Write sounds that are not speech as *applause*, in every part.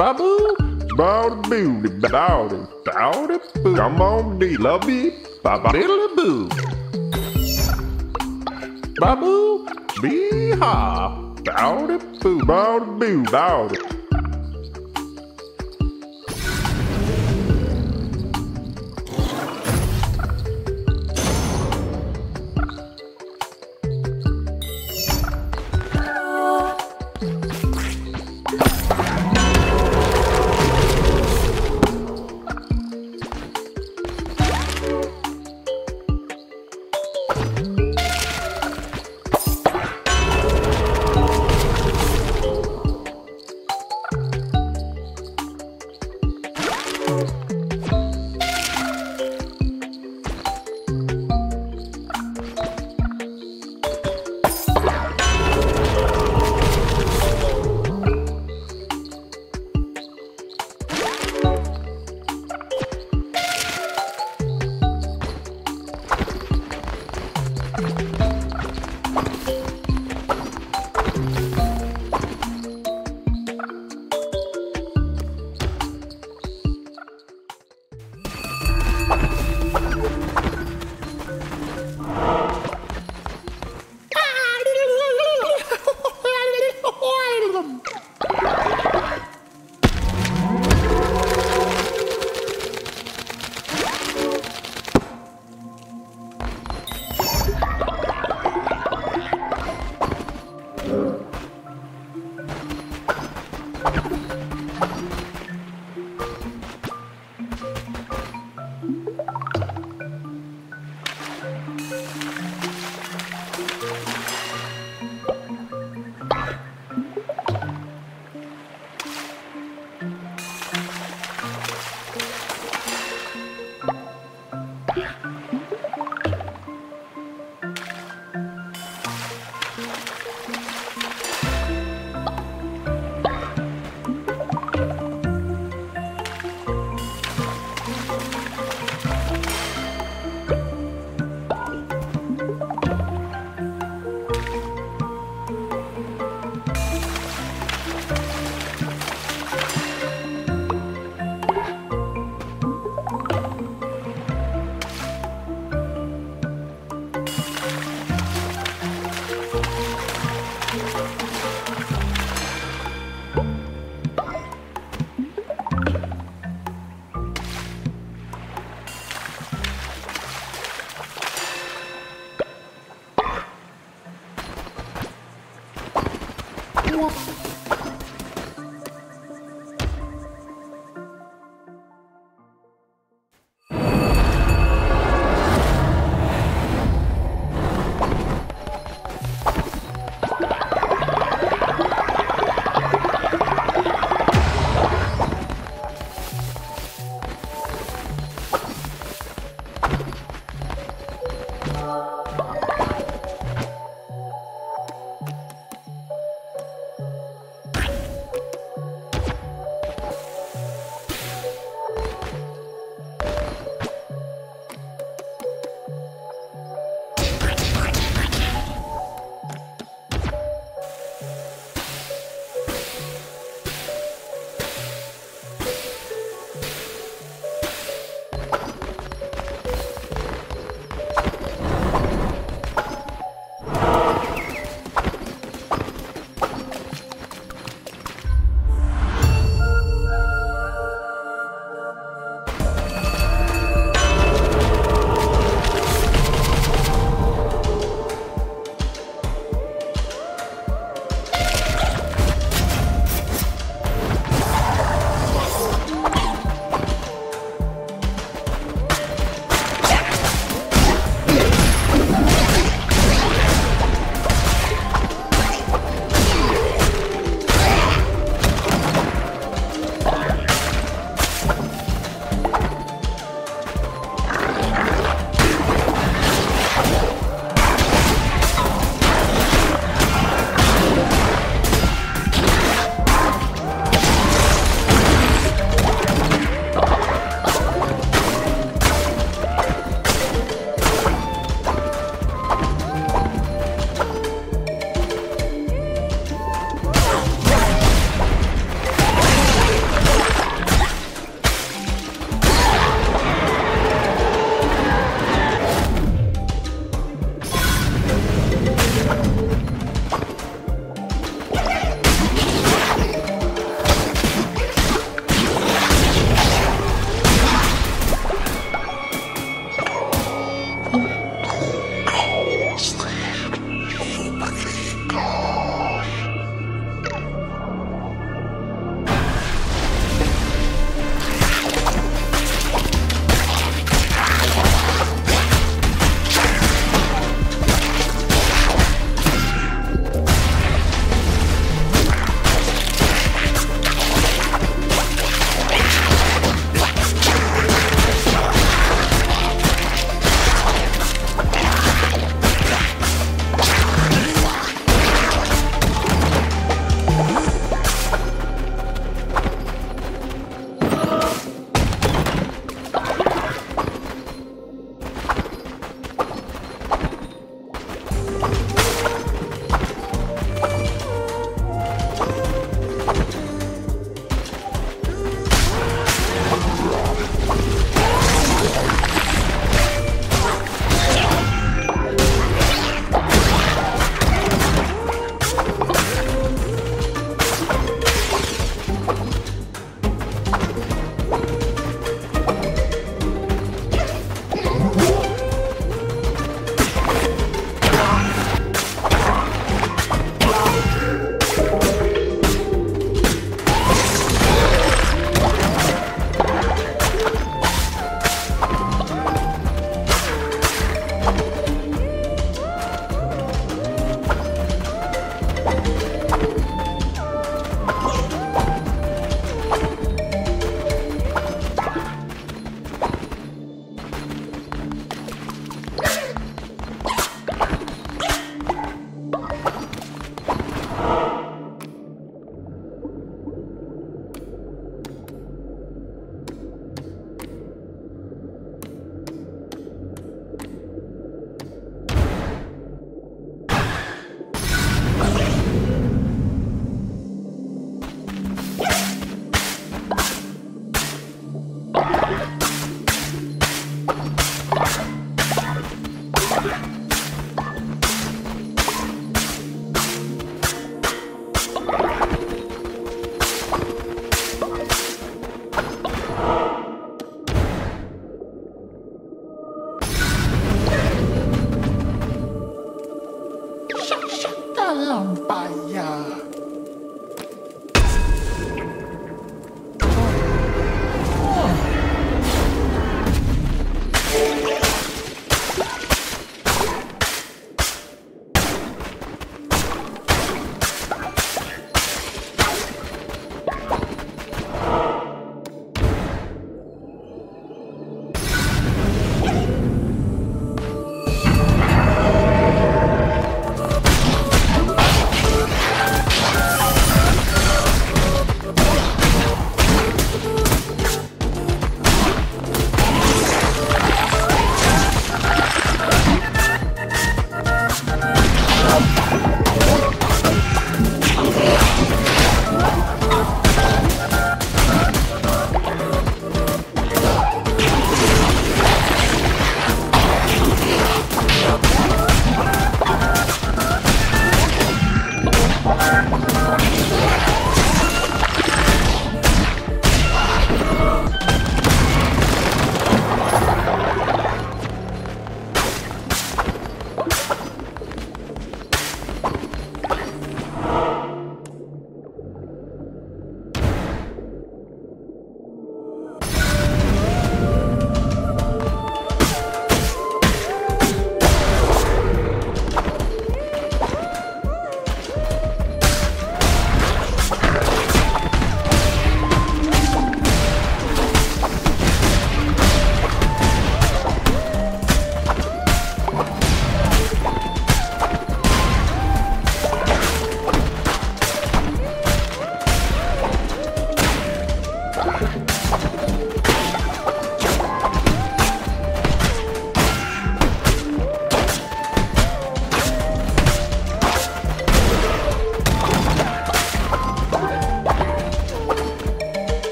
Babu, bowdy booty, bowdy, bowdy boo. Come on, dee, love me, baba diddly boo. Babu, bee ha, bowdy boo, bowdy boo, bowdy.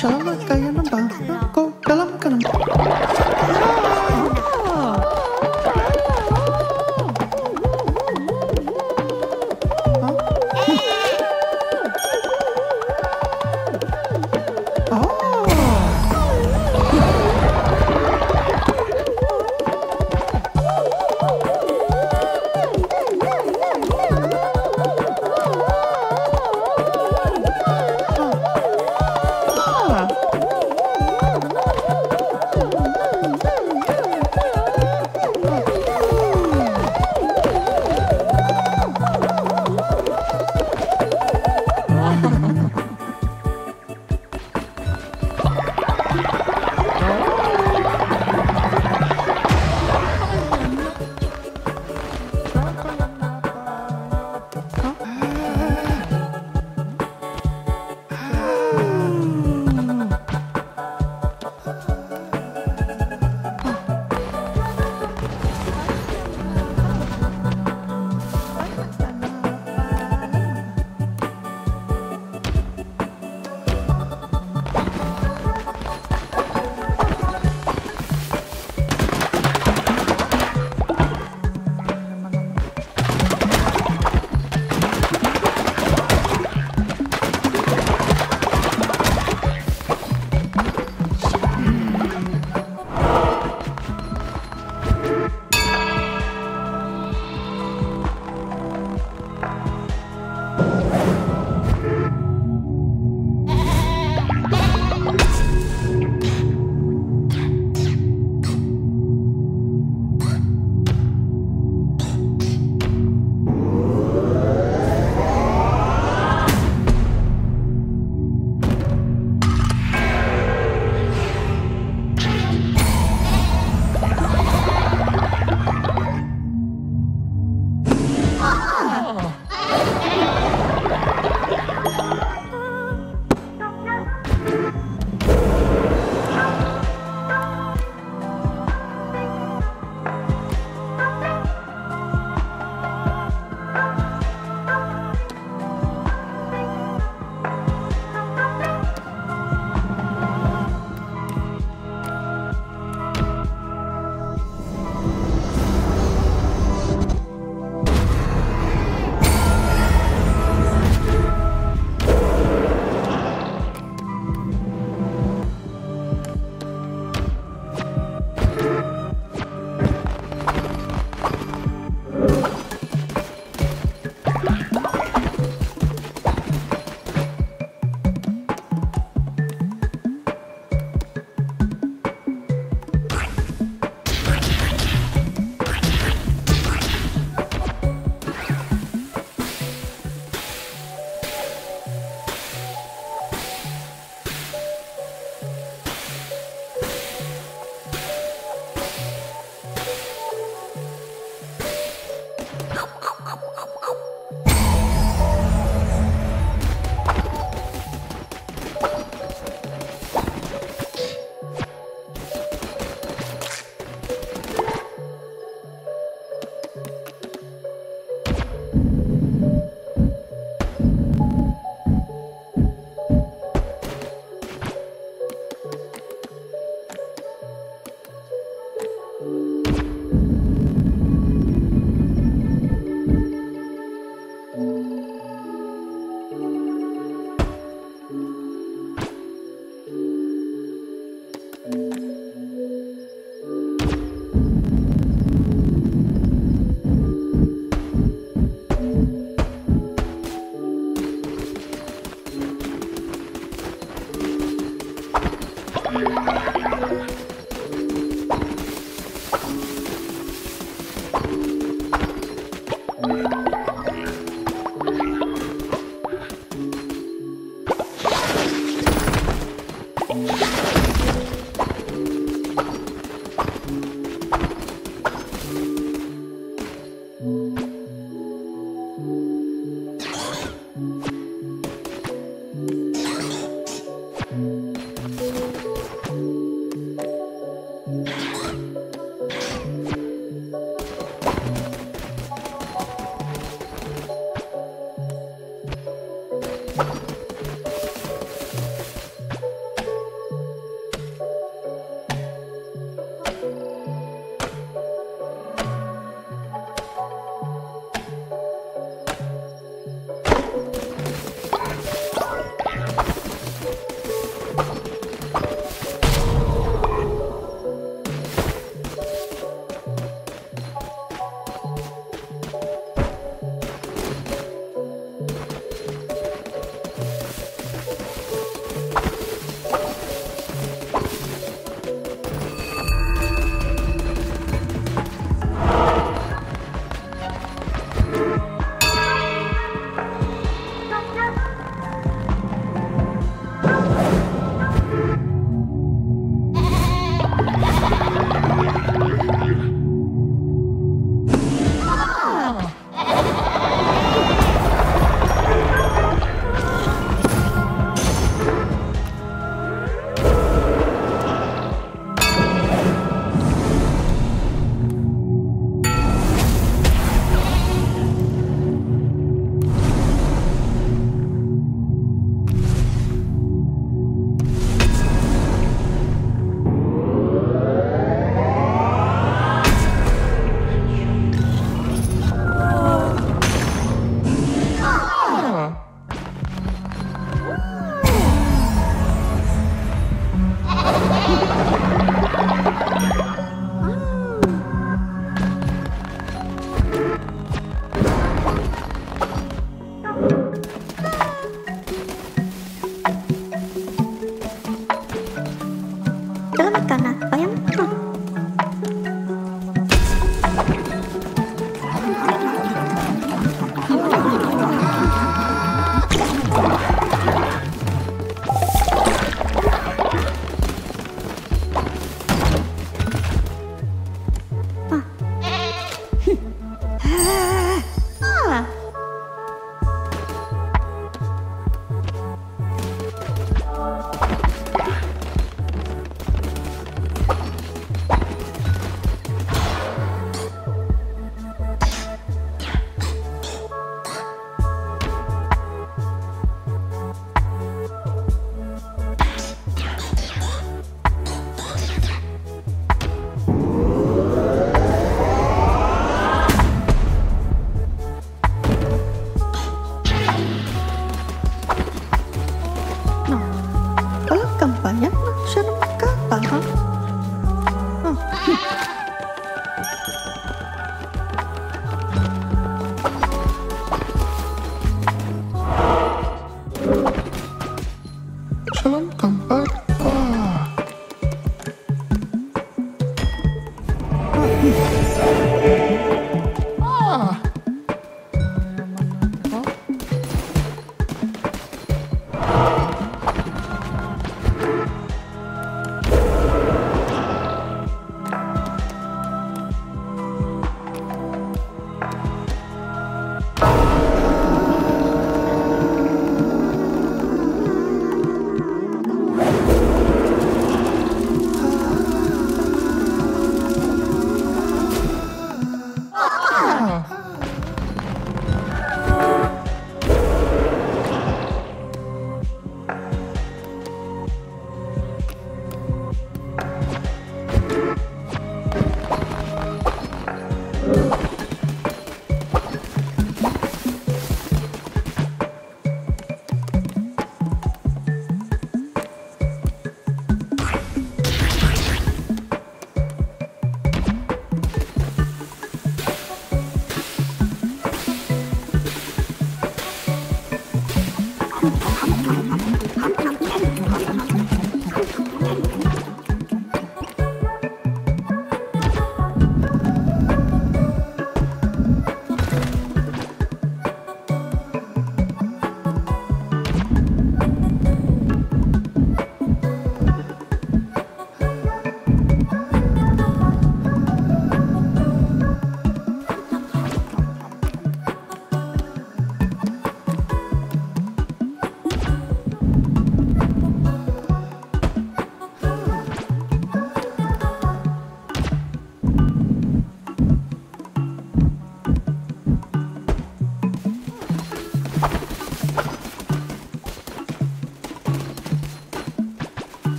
Salam bagi.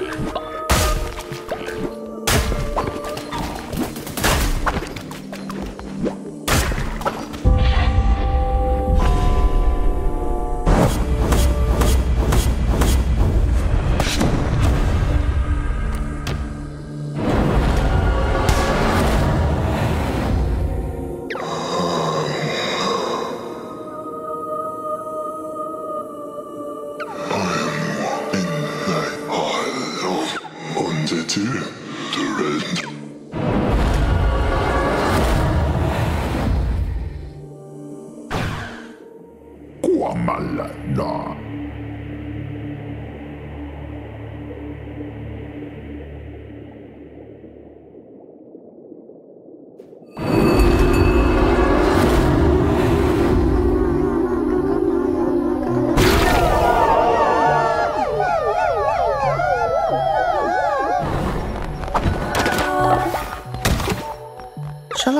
Bye. *laughs*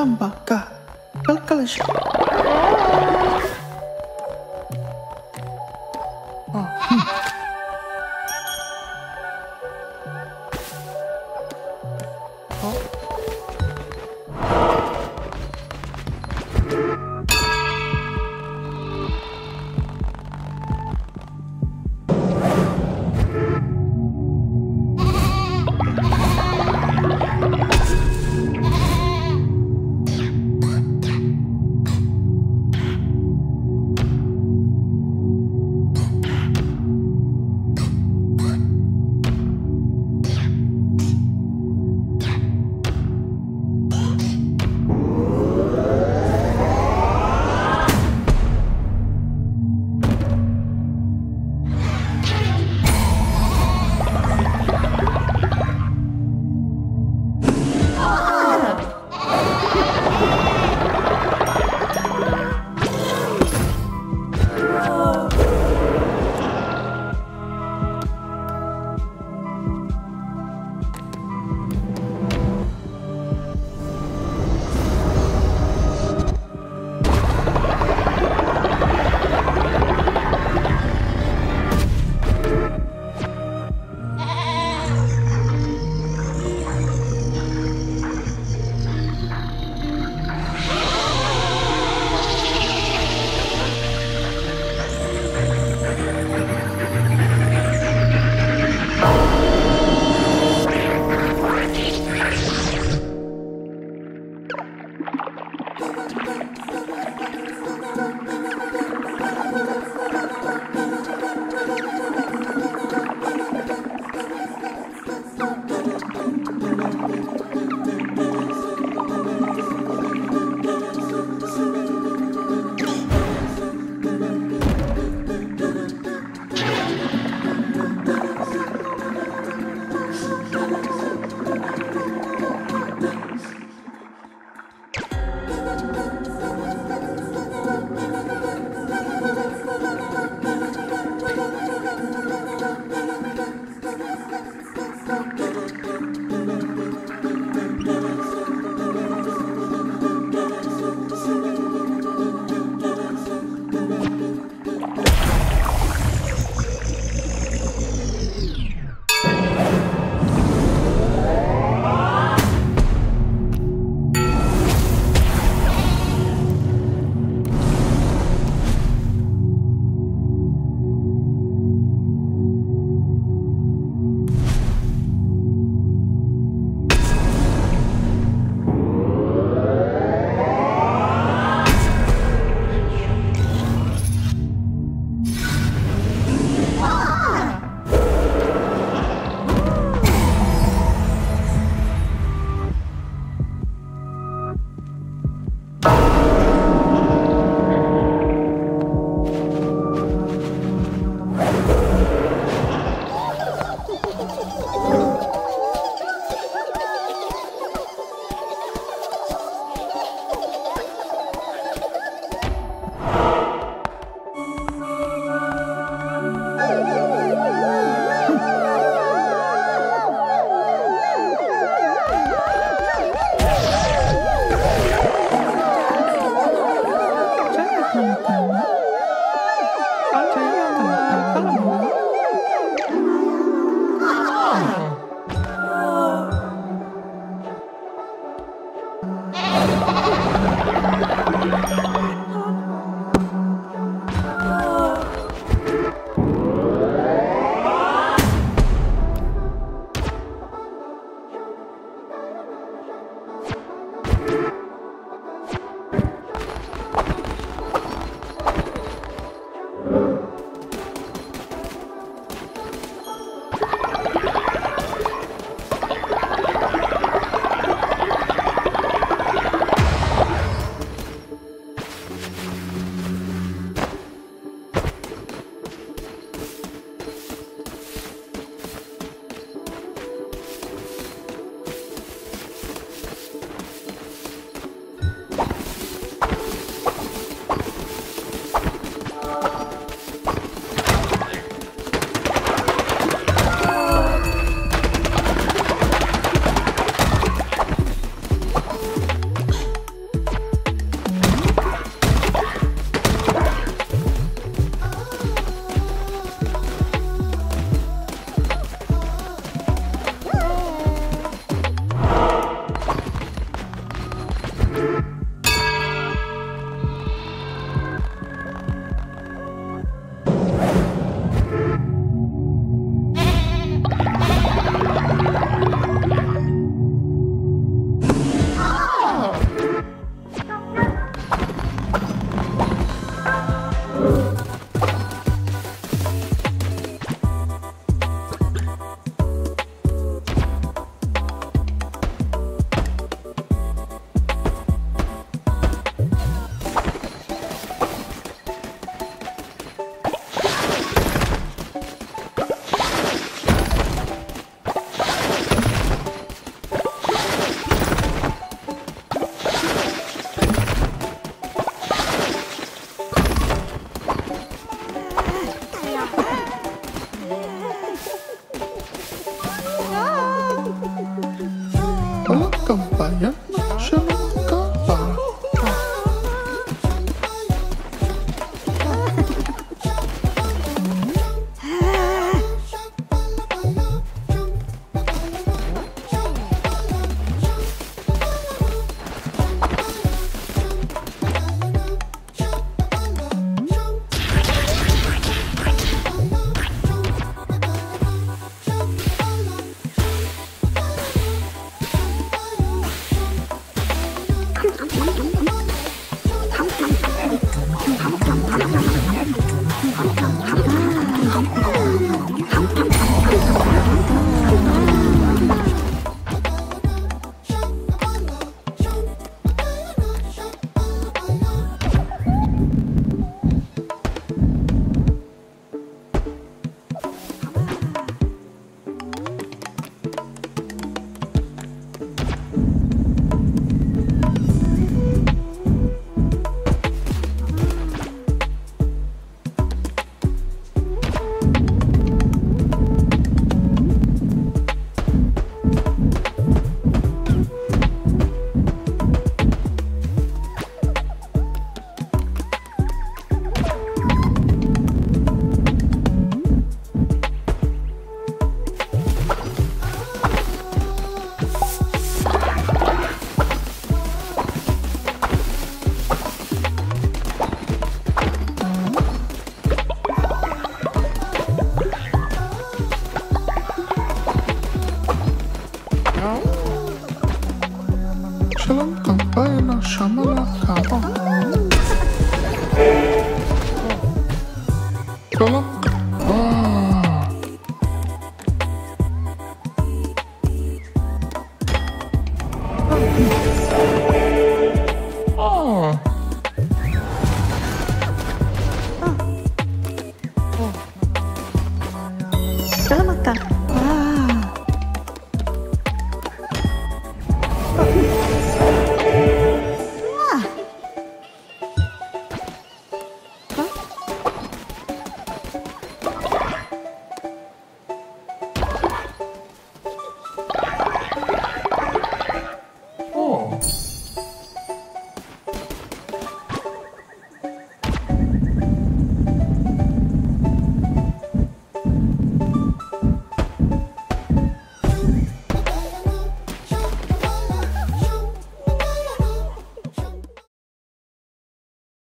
Shalom baka.